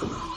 Phenomenal.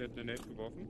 Der hat eine Nate geworfen.